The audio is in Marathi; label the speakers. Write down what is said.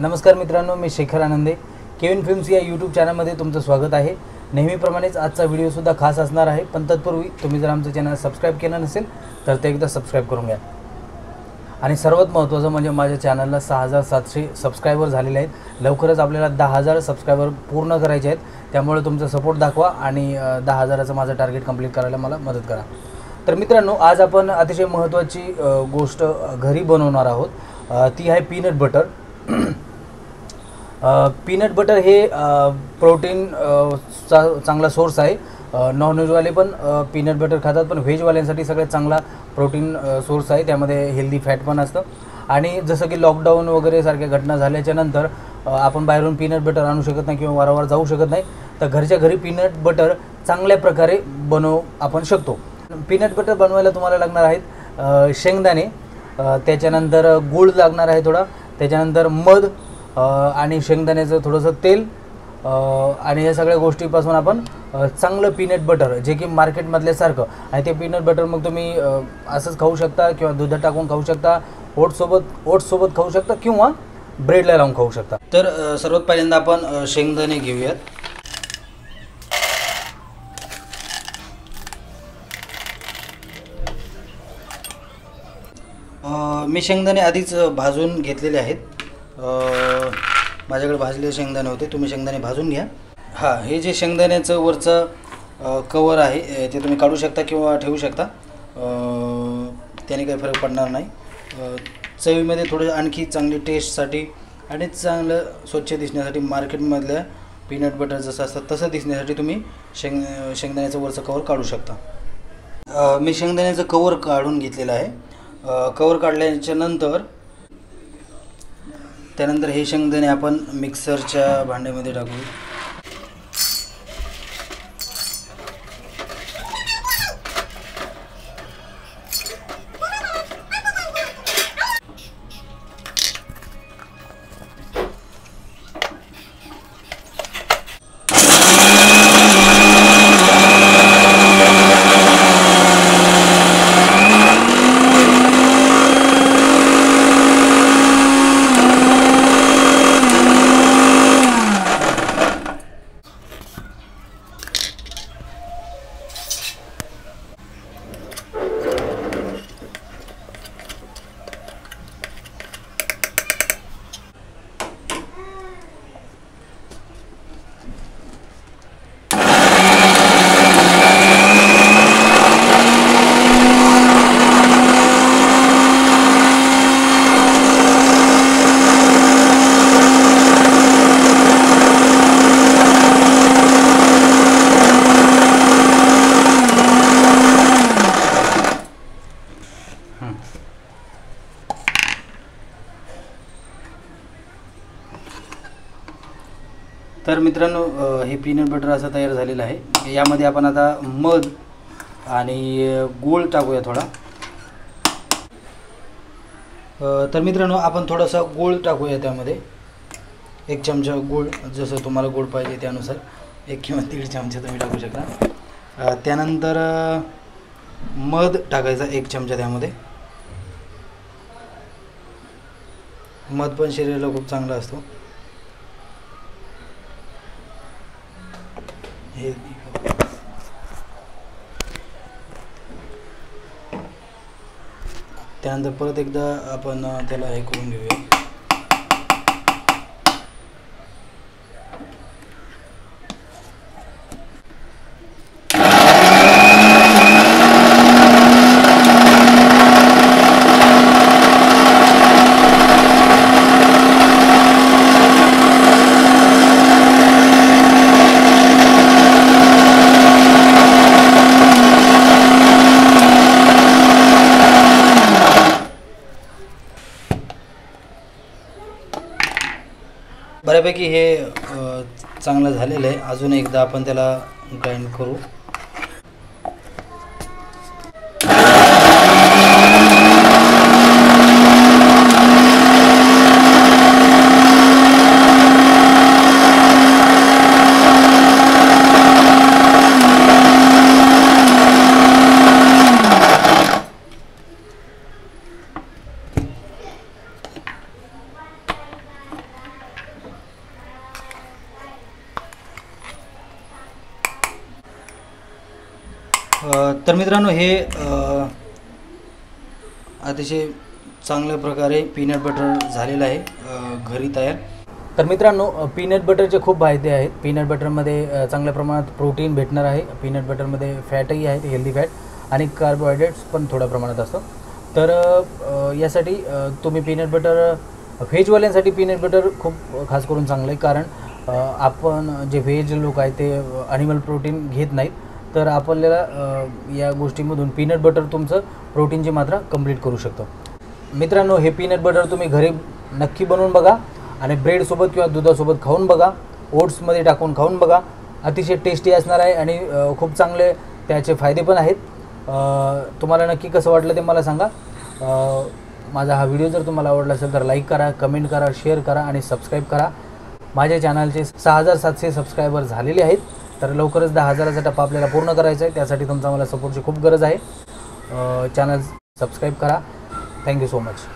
Speaker 1: नमस्कार मित्रांनो मी शेखर आनंदे. केविन फिल्म्स या यूट्यूब चॅनलमध्ये तुमचं स्वागत आहे. नेहमीप्रमाणेच आजचा व्हिडिओसुद्धा खास असणार आहे पण तत्पूर्वी तुम्ही जर आमचं चॅनल सबस्क्राईब केलं नसेल तर ते एकदा सबस्क्राईब करून घ्या. आणि सर्वात महत्त्वाचं म्हणजे माझ्या चॅनलला सहा हजार सातशे सबस्क्रायबर झालेले आहेत. लवकरच आपल्याला दहा हजार सबस्क्रायबर पूर्ण करायचे आहेत. त्यामुळे तुमचा सपोर्ट दाखवा आणि दहा हजाराचं माझं टार्गेट कंप्लीट करायला मला मदत करा. तर मित्रांनो आज आपण अतिशय महत्त्वाची गोष्ट घरी बनवणार आहोत. ती आहे पीनट बटर पीनट बटर हे प्रोटीन चा चांगला सोर्स आहे. नॉन व्हेजवाले पण पीनट बटर खातात पण व्हेजवाल्यांसाठी सगळ्यात चांगला प्रोटीन सोर्स आहे. त्यामध्ये हेल्दी फॅट पण असतं. आणि जसं की लॉकडाऊन वगैरे सारख्या घटना झाल्याच्यानंतर आपण बाहेरून पीनट बटर आणू शकत नाही किंवा वारंवार जाऊ शकत नाही. तर घरच्या घरी पीनट बटर चांगल्या प्रकारे बनवू आपण शकतो. पीनट बटर बनवायला तुम्हाला लागणार आहेत शेंगदाणे. त्याच्यानंतर गूळ लागणार आहे थोडा. त्याच्यानंतर मध. आणि शेंगदाण्याचं थोडंसं तेल आणि या सगळ्या गोष्टीपासून आपण चांगलं पीनट बटर जे की मार्केटमधल्यासारखं आणि ते पीनट बटर मग तुम्ही असंच खाऊ शकता किंवा दुधात टाकून खाऊ शकता ओटसोबत ओटसोबत खाऊ शकता किंवा ब्रेडला लावून खाऊ शकता. तर सर्वात पहिल्यांदा आपण शेंगदाणे घेऊयात. मी शेंगदाणे आधीच भाजून घेतलेले आहेत. माझ्याकडे भाजलेले शेंगदाणे होते तुम्ही शेंगदाणे भाजून घ्या. हां हे जे शेंगदाण्याचं वरचं कवर आहे ते तुम्ही काढू शकता किंवा ठेवू शकता. त्याने काही फरक पडणार नाही. चवीमध्ये थोडं आणखी चांगली टेस्टसाठी आणि चांगलं स्वच्छ दिसण्यासाठी मार्केटमधल्या पीनट बटर जसं असतं तसं दिसण्यासाठी तुम्ही शेंग शेंगदाण्याचं वरचं कवर काढू शकता. मी शेंगदाण्याचं कवर काढून घेतलेलं आहे. कवर काढल्याच्या नंतर त्यानंतर हे शेंगदाणे आपण मिक्सरच्या भांड्यामध्ये टाकू. तर मित्रांनो हे पीनट बटर असं तयार झालेलं आहे. यामध्ये आपण आता मध आणि अ, गूळ टाकूया थोडा. तर मित्रांनो आपण थोडासा गूळ टाकूया त्यामध्ये. एक चमचा गूळ जसं तुम्हाला गोड पाहिजे त्यानुसार. एक किंवा दीड चमचे तुम्ही टाकू शकता. त्यानंतर मध टाकायचा एक चमचा त्यामध्ये. मध पण शरीराला खूप चांगला असतो. हे त्यानंतर परत एकदा आपण त्याला हे करून घेऊया. बऱ्यापैकी हे चांगलं झालेलं आहे. अजून एकदा आपण त्याला ग्राइंड करू. तर मित्रांनो हे अतिशय चांगल्या प्रकारे पीनट बटर झालेलं आहे घरी तयार. तर मित्रांनो पीनट बटरचे खूप फायदे आहेत. पीनट बटरमध्ये चांगल्या प्रमाणात प्रोटीन भेटणार आहे. पीनट बटरमध्ये फॅटही आहेत हेल्दी फॅट आणि कार्बोहायड्रेट्स पण थोड्या प्रमाणात असतं तर यासाठी तुम्ही पीनट बटर व्हेजवाल्यांसाठी पीनट बटर खूप खास करून चांगलं आहे. कारण आपण जे व्हेज लोक आहेत ते ॲनिमल प्रोटीन घेत नाहीत. तर आपल्याला या गोष्टीमधून पीनट बटर तुमचं प्रोटीनची मात्रा कंप्लीट करू शकतं. मित्रांनो हे पीनट बटर तुम्ही घरी नक्की बनवून बघा आणि ब्रेडसोबत किंवा दुधासोबत खाऊन बघा. ओट्समध्ये टाकून खाऊन बघा. अतिशय टेस्टी असणार आहे आणि खूप चांगले त्याचे फायदे पण आहेत. तुम्हाला नक्की कसं वाटलं ते मला सांगा. माझा हा व्हिडिओ जर तुम्हाला आवडला असेल तर लाईक करा कमेंट करा शेअर करा आणि सबस्क्राईब करा. माझ्या चॅनलचे सहा हजार सातशे सबस्क्रायबर झालेले आहेत. तर लवकरच दहा हजाराचा टप्पा आपल्याला पूर्ण करायचा आहे. त्यासाठी तुमचा मला सपोर्टची खूप गरज आहे. चॅनल सबस्क्राईब करा. Thank you so much